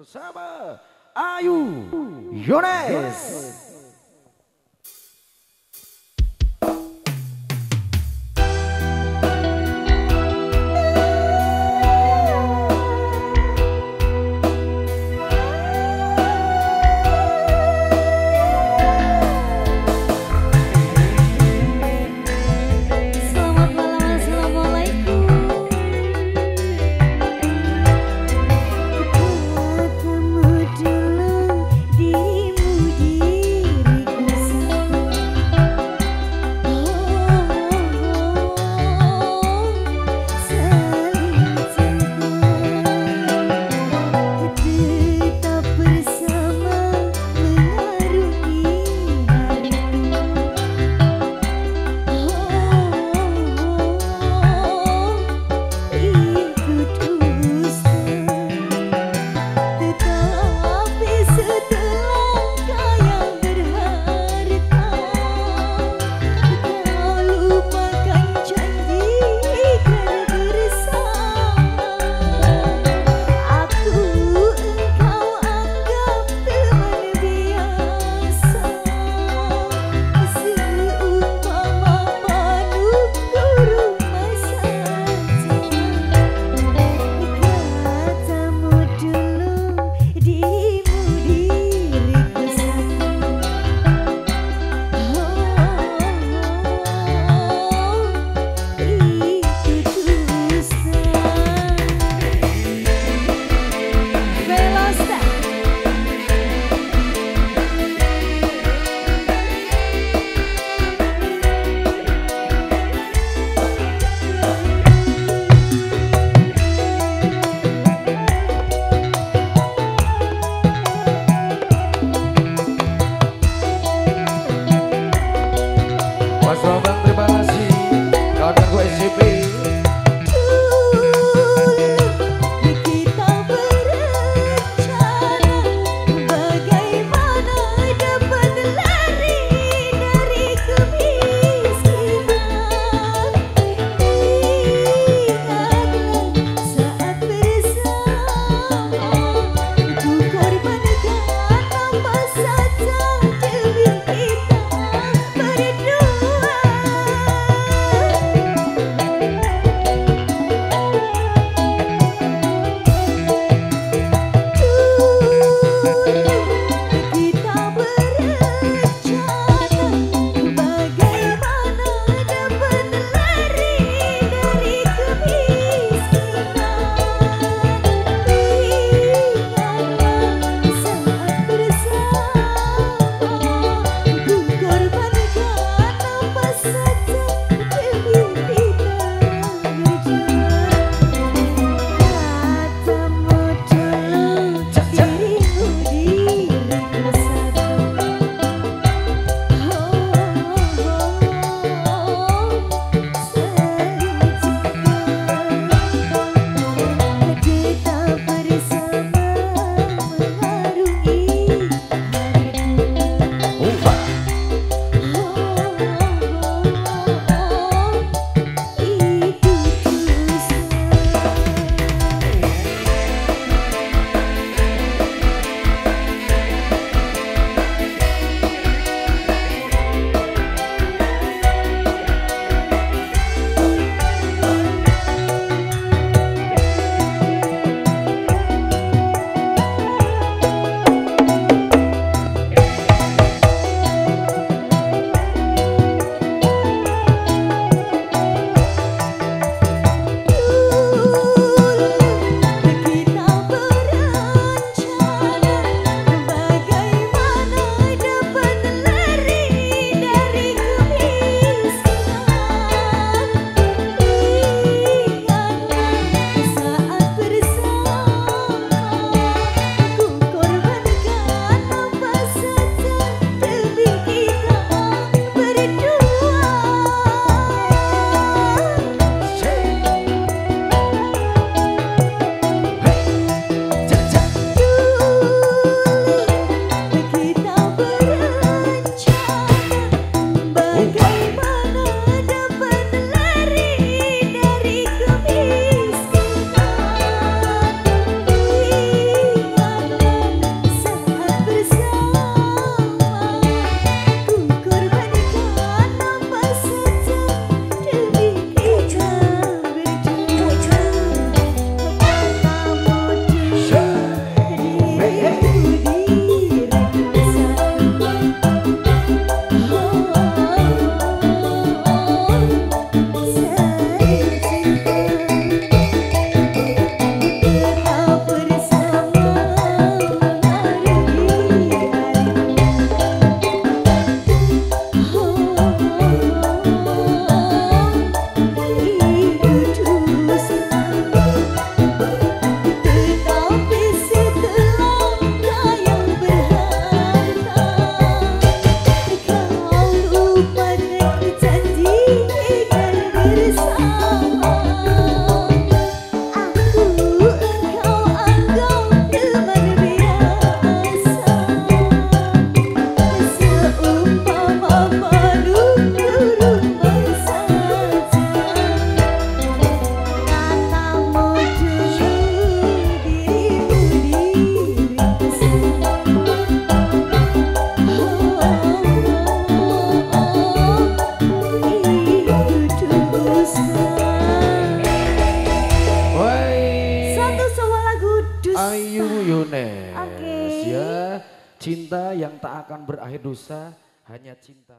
bersama Ayu dirimu What's wrong? Ya. Cinta yang tak akan berakhir dosa hanya cinta.